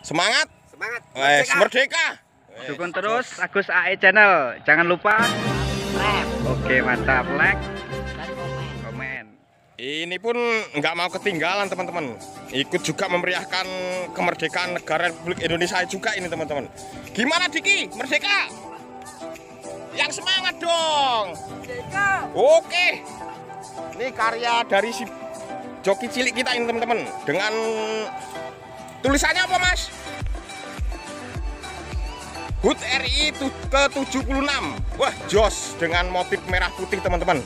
Semangat. Semangat. Wes, merdeka. Dukung terus Agus AE Channel. Jangan lupa Oke, mantap. Like, komen. Ini pun nggak mau ketinggalan teman-teman. Ikut juga memeriahkan kemerdekaan negara Republik Indonesia juga ini teman-teman. Gimana Diki? Merdeka? Yang semangat dong. Oke. Ini karya dari si joki cilik kita ini teman-teman. Dengan tulisannya apa mas? HUT RI tu- ke-76 Wah jos dengan motif merah putih teman-teman.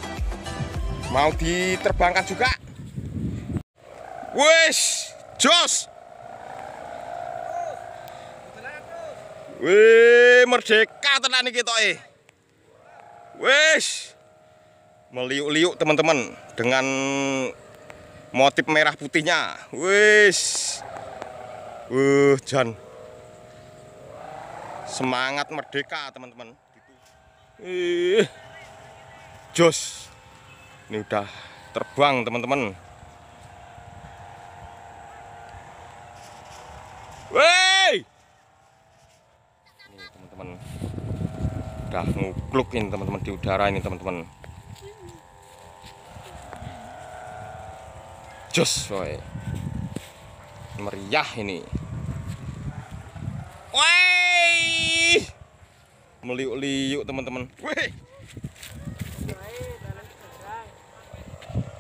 Mau diterbangkan juga? Wes jos. Wih merdeka tenan iki tok eh. Wes. Meliuk-liuk teman-teman Dengan motif merah putihnya. Wes Wuh Jan semangat merdeka teman-teman. Ih. Jos. Ini udah terbang teman-teman. Wey! Ini teman-teman. Udah ngukluk ini teman-teman di udara ini teman-teman. Jos woy meriah ini Wey! Meliuk-liuk teman-teman.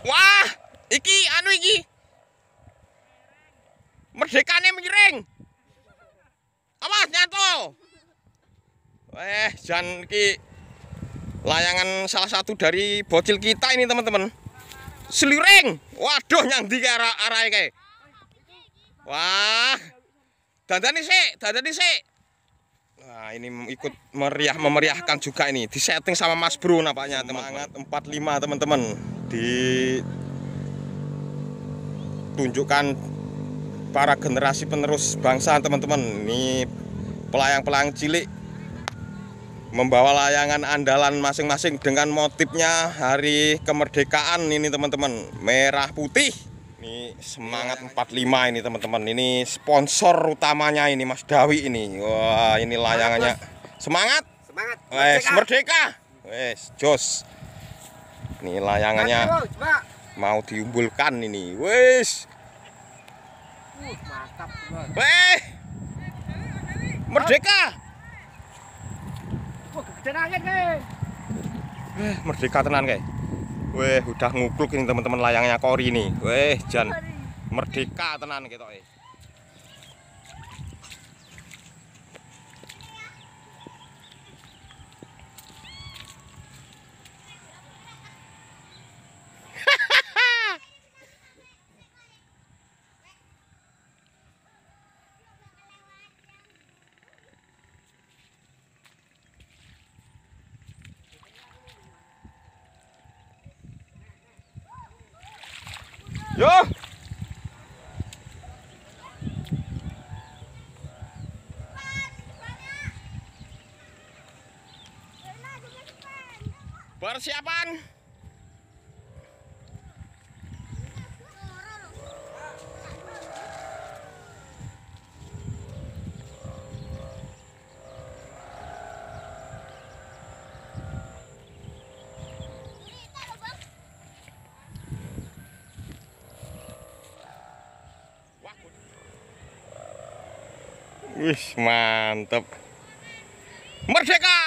Wah, iki anu iki. Merdekane miring. Awas nyantol. Eh, jan iki layangan salah satu dari bocil kita ini teman-teman. Seliring. Waduh nyang ndi arah arahe kae. Wah. Dandani sik, dandani sik. Nah, ini ikut meriah memeriahkan juga ini. Di setting sama Mas Bro nampaknya teman-teman. 45 teman-teman. Ditunjukkan para generasi penerus bangsa teman-teman. Ini pelayang-pelayang cilik membawa layangan andalan masing-masing dengan motifnya hari kemerdekaan ini teman-teman. Merah putih. Ini semangat 45 ini teman-teman. Ini sponsor utamanya ini Mas Dawi ini. Wah, ini layangannya. Semangat. Semangat. Wes, merdeka. Wes, jos. Ini layangannya mau diumbulkan ini. Wes. Uh, mantap. Weh. Merdeka. Wah, angin, merdeka tenan kayak. Weh, udah ngukluk ini teman-teman layangnya Kori ini. Weh, jan merdeka tenan gitu eh. Yo. Persiapan. Wih, mantap. Merdeka!